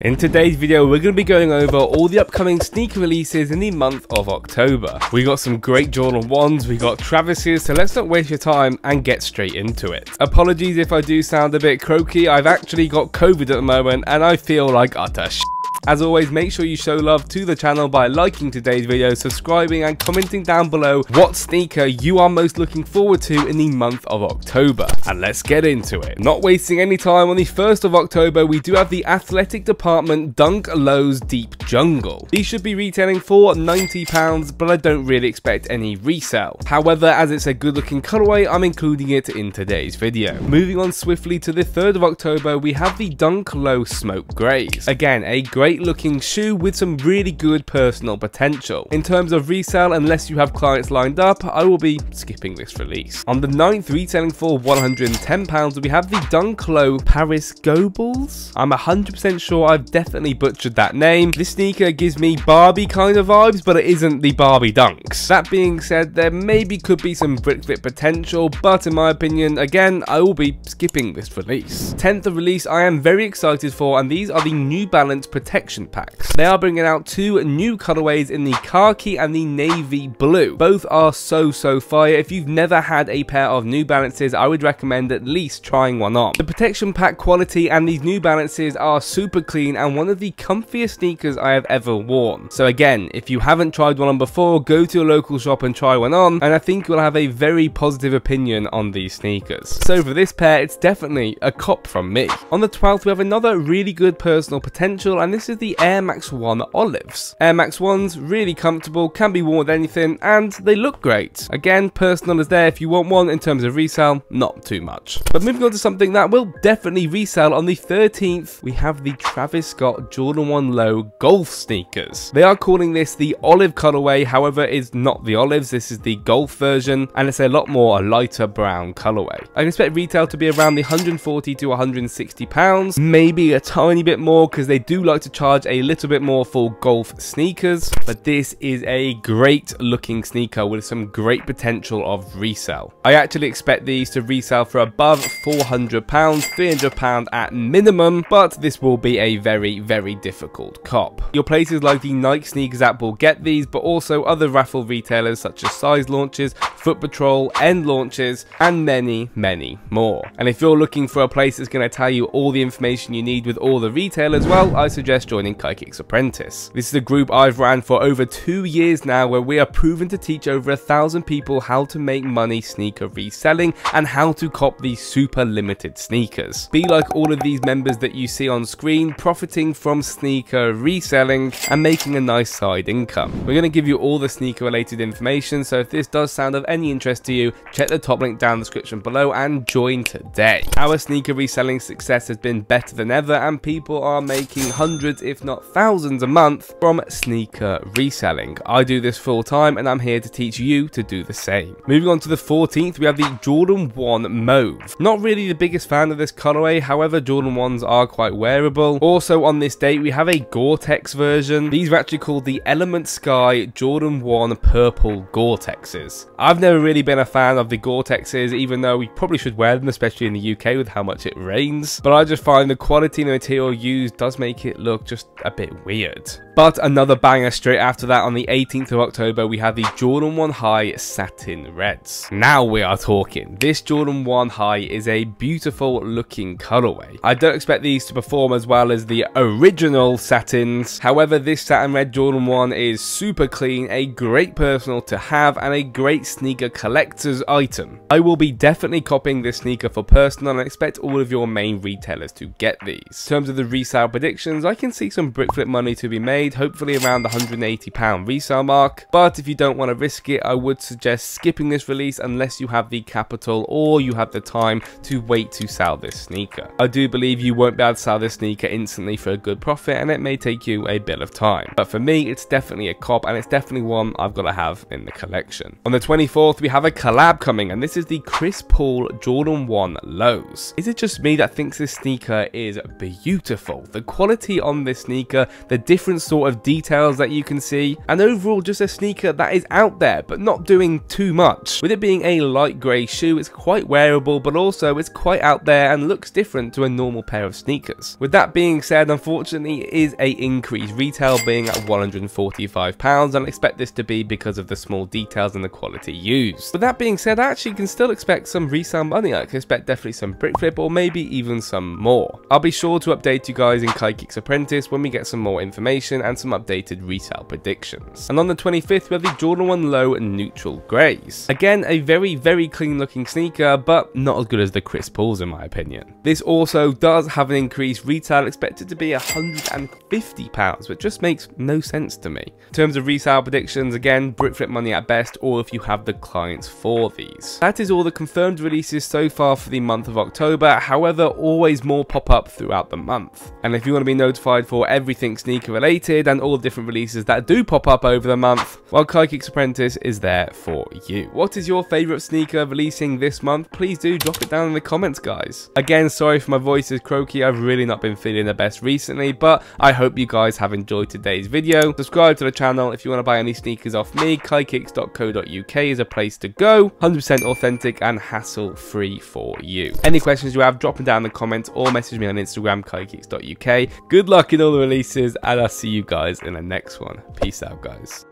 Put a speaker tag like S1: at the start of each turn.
S1: In today's video, we're going to be going over all the upcoming sneaker releases in the month of October. We got some great Jordan 1s, we got Travis's, so let's not waste your time and get straight into it. Apologies if I do sound a bit croaky, I've actually got COVID at the moment and I feel like utter sh as always, make sure you show love to the channel by liking today's video, subscribing and commenting down below what sneaker you are most looking forward to in the month of October. And let's get into it. Not wasting any time, on the 1st of October, we do have the athletic department Dunk Lows Deep Jungle. These should be retailing for £90, but I don't really expect any resale. However, as it's a good looking colorway, I'm including it in today's video. Moving on swiftly to the 3rd of October, we have the Dunk Low Smoke Greys. Again, a great great looking shoe with some really good personal potential. In terms of resale, unless you have clients lined up, I will be skipping this release. On the 9th, retailing for £110, we have the Dunk Low Paris Gobles. I'm 100% sure I've definitely butchered that name. This sneaker gives me Barbie kind of vibes, but it isn't the Barbie Dunks. That being said, there maybe could be some brick flip potential, but in my opinion, again, I will be skipping this release. 10th of release I am very excited for, and these are the New Balance Protection packs. They are bringing out two new colorways in the khaki and the navy blue. Both are so, so fire. If you've never had a pair of New Balances, I would recommend at least trying one on. The protection pack quality and these New Balances are super clean and one of the comfiest sneakers I have ever worn. So again, if you haven't tried one on before, go to your local shop and try one on, and I think you'll have a very positive opinion on these sneakers. So for this pair, it's definitely a cop from me. On the 12th, we have another really good personal potential, and this is the Air Max 1 Olives. Air Max 1s, really comfortable, can be worn with anything, and they look great. Again, personal is there if you want one in terms of resale, not too much. But moving on to something that will definitely resell on the 13th, we have the Travis Scott Jordan 1 Low Golf sneakers. They are calling this the olive colorway, however, it's not the olives, this is the golf version, and it's a lot more a lighter brown colorway. I expect retail to be around the 140 to 160 pounds, maybe a tiny bit more because they do like to charge a little bit more for golf sneakers, but this is a great looking sneaker with some great potential of resale. I actually expect these to resell for above £400, £300 at minimum, but this will be a very, very difficult cop. Your places like the Nike Sneakers app will get these, but also other raffle retailers such as Size Launches, Foot Patrol, End Launches, and many, many more. And if you're looking for a place that's going to tell you all the information you need with all the retailers, well, I suggest joining Kaikicks Apprentice. This is a group I've ran for over two years now where we are proven to teach over a thousand people how to make money sneaker reselling and how to cop these super limited sneakers. Be like all of these members that you see on screen, profiting from sneaker reselling and making a nice side income. We're going to give you all the sneaker related information, so if this does sound of any interest to you, check the top link down in the description below and join today. Our sneaker reselling success has been better than ever and people are making hundreds if not thousands a month from sneaker reselling. I do this full time and I'm here to teach you to do the same. Moving on to the 14th, we have the Jordan 1 Mauve. Not really the biggest fan of this colorway, however Jordan 1s are quite wearable. Also on this date, we have a Gore-Tex version. These are actually called the Element Sky Jordan 1 Purple Gore-Texes. I've never really been a fan of the Gore-Texes, even though we probably should wear them, especially in the UK with how much it rains. But I just find the quality and the material used does make it look just a bit weird. But another banger straight after that on the 18th of October, we have the Jordan 1 High Satin Reds. Now we are talking. This Jordan 1 High is a beautiful looking colorway. I don't expect these to perform as well as the original satins. However, this satin red Jordan 1 is super clean, a great personal to have, and a great sneaker collector's item. I will be definitely copying this sneaker for personal and expect all of your main retailers to get these. In terms of the resale predictions, I can see some brick flip money to be made made, hopefully around the £180 resale mark. But if you don't want to risk it, I would suggest skipping this release unless you have the capital or you have the time to wait to sell this sneaker. I do believe you won't be able to sell this sneaker instantly for a good profit and it may take you a bit of time. But for me, it's definitely a cop and it's definitely one I've got to have in the collection. On the 24th, we have a collab coming and this is the Chris Paul Jordan 1 Lows. Is it just me that thinks this sneaker is beautiful? The quality on this sneaker, the different sort of details that you can see, and overall just a sneaker that is out there but not doing too much. With it being a light grey shoe, it's quite wearable but also it's quite out there and looks different to a normal pair of sneakers. With that being said, unfortunately it is a increase, retail being at £145 and I expect this to be because of the small details and the quality used. With that being said, I actually can still expect some resale money, I can expect definitely some brick flip or maybe even some more. I'll be sure to update you guys in Kaikicks Apprentice when we get some more information and some updated retail predictions. And on the 25th we have the Jordan 1 Low Neutral Greys. Again, a very, very clean looking sneaker, but not as good as the Chris Pauls in my opinion. This also does have an increased retail expected to be £150, which just makes no sense to me. In terms of resale predictions, again, brick flip money at best, or if you have the clients for these. That is all the confirmed releases so far for the month of October, however, always more pop up throughout the month. And if you want to be notified for everything sneaker related and all the different releases that do pop up over the month, well, Kaikicks Apprentice is there for you. What is your favourite sneaker releasing this month? Please do drop it down in the comments, guys. Again, sorry if my voice is croaky, I've really not been feeling the best recently, but I hope you guys have enjoyed today's video. Subscribe to the channel if you want to buy any sneakers off me, kaikicks.co.uk is a place to go, 100% authentic and hassle-free for you. Any questions you have, drop them down in the comments or message me on Instagram, kaikicks.uk. Good luck all the releases, and I'll see you guys in the next one. Peace out, guys.